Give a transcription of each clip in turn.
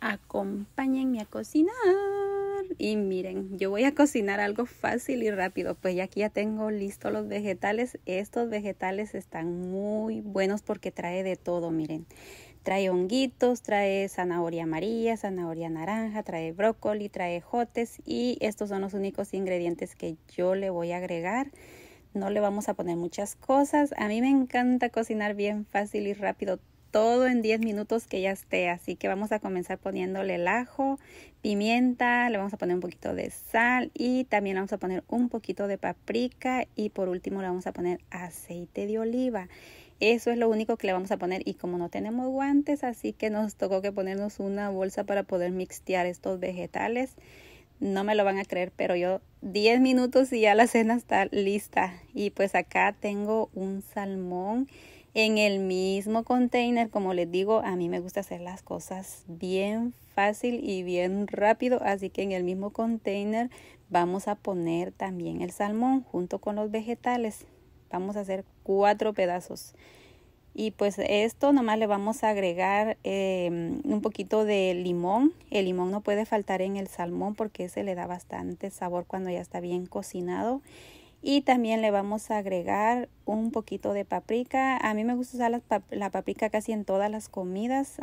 acompáñenme a cocinar. Y miren, yo voy a cocinar algo fácil y rápido, pues ya aquí ya tengo listos los vegetales. Estos vegetales están muy buenos porque trae de todo, miren. Trae honguitos, trae zanahoria amarilla, zanahoria naranja, trae brócoli, trae jotes y estos son los únicos ingredientes que yo le voy a agregar. No le vamos a poner muchas cosas. A mí me encanta cocinar bien fácil y rápido todo en 10 minutos que ya esté. Así que vamos a comenzar poniéndole el ajo, pimienta, le vamos a poner un poquito de sal y también vamos a poner un poquito de paprika y por último le vamos a poner aceite de oliva. Eso es lo único que le vamos a poner y como no tenemos guantes, así que nos tocó que ponernos una bolsa para poder mixtear estos vegetales. No me lo van a creer, pero yo 10 minutos y ya la cena está lista. Y pues acá tengo un salmón en el mismo container. Como les digo, a mí me gusta hacer las cosas bien fácil y bien rápido. Así que en el mismo container vamos a poner también el salmón junto con los vegetales. Vamos a hacer cuatro pedazos. Y pues esto nomás le vamos a agregar em, un poquito de limón. El limón no puede faltar en el salmón porque ese le da bastante sabor cuando ya está bien cocinado y también le vamos a agregar un poquito de paprika. A mí me gusta usar la, paprika casi en todas las comidas.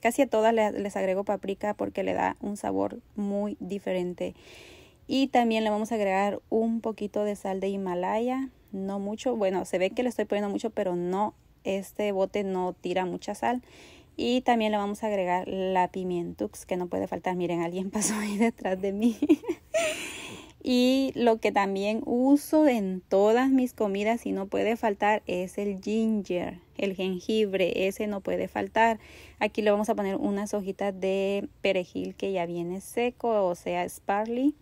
casi a todas les, agrego paprika porque le da un sabor muy diferente. Y también le vamos a agregar un poquito de sal de Himalaya. No mucho. Bueno, se ve que le estoy poniendo mucho, pero no. Este bote no tira mucha sal. Y también le vamos a agregar la pimientux que no puede faltar. Miren, alguien pasó ahí detrás de mí. Y lo que también uso en todas mis comidas y no puede faltar es el ginger, el jengibre, ese no puede faltar. Aquí le vamos a poner unas hojitas de perejil que ya viene seco, o sea, sparley.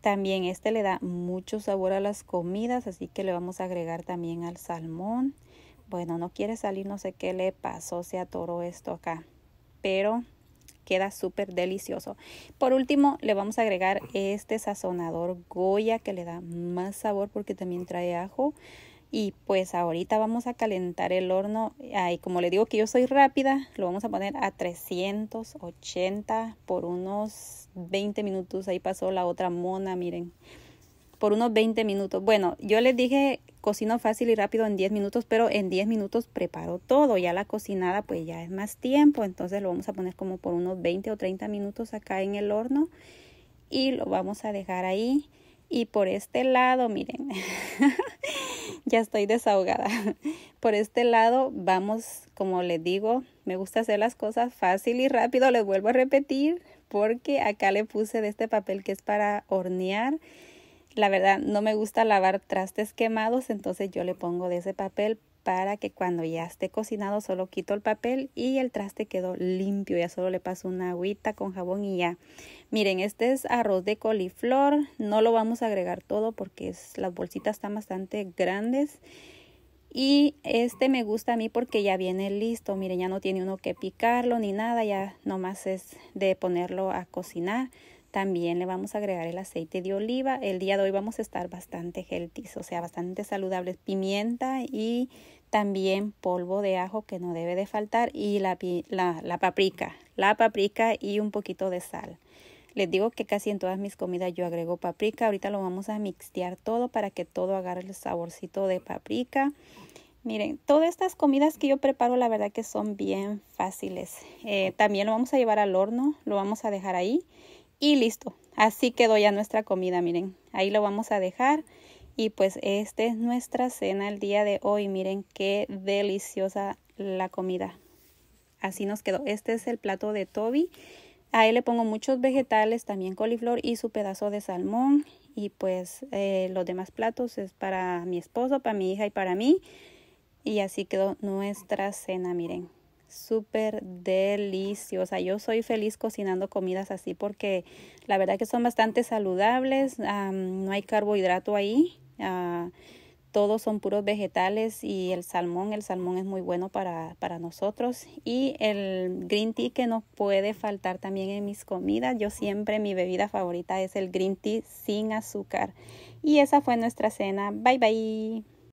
También este le da mucho sabor a las comidas, así que le vamos a agregar también al salmón. Bueno, no quiere salir, no sé qué le pasó, se atoró esto acá. Pero queda súper delicioso. Por último, le vamos a agregar este sazonador Goya que le da más sabor porque también trae ajo. Y pues ahorita vamos a calentar el horno. Ahí, como le digo que yo soy rápida, lo vamos a poner a 380 por unos 20 minutos. Ahí pasó la otra mona, miren por unos 20 minutos. Bueno, yo les dije cocino fácil y rápido en 10 minutos, pero en 10 minutos preparo todo. Ya la cocinada pues ya es más tiempo, entonces lo vamos a poner como por unos 20 o 30 minutos acá en el horno y lo vamos a dejar ahí. Y por este lado, miren, ya estoy desahogada. Por este lado vamos, como les digo, me gusta hacer las cosas fácil y rápido. Les vuelvo a repetir porque acá le puse de este papel que es para hornear la verdad no me gusta lavar trastes quemados, entonces yo le pongo de ese papel para que cuando ya esté cocinado solo quito el papel y el traste quedó limpio, ya solo le paso una agüita con jabón y ya. Miren, este es arroz de coliflor, no lo vamos a agregar todo porque es, las bolsitas están bastante grandes. Y este me gusta a mí porque ya viene listo, miren, ya no tiene uno que picarlo ni nada, ya nomás es de ponerlo a cocinar. También le vamos a agregar el aceite de oliva. El día de hoy vamos a estar bastante healthy, o sea, bastante saludables. Pimienta y también polvo de ajo que no debe de faltar y la, la, la paprika, la paprika y un poquito de sal. Les digo que casi en todas mis comidas yo agrego paprika. Ahorita lo vamos a mixtear todo para que todo agarre el saborcito de paprika. Miren, todas estas comidas que yo preparo la verdad que son bien fáciles. Eh, también lo vamos a llevar al horno, lo vamos a dejar ahí y listo. Así quedó ya nuestra comida, miren. Ahí lo vamos a dejar. Y pues esta es nuestra cena el día de hoy. Miren qué deliciosa la comida. Así nos quedó. Este es el plato de Toby. Ahí le pongo muchos vegetales, también coliflor y su pedazo de salmón. Y pues eh, los demás platos es para mi esposo, para mi hija y para mí. Y así quedó nuestra cena, miren súper deliciosa. Yo soy feliz cocinando comidas así porque la verdad que son bastante saludables, no hay carbohidrato ahí, uh, todos son puros vegetales y el salmón, el salmón es muy bueno para, para nosotros y el green tea que no puede faltar también en mis comidas. Yo siempre mi bebida favorita es el green tea sin azúcar. Y esa fue nuestra cena. Bye bye.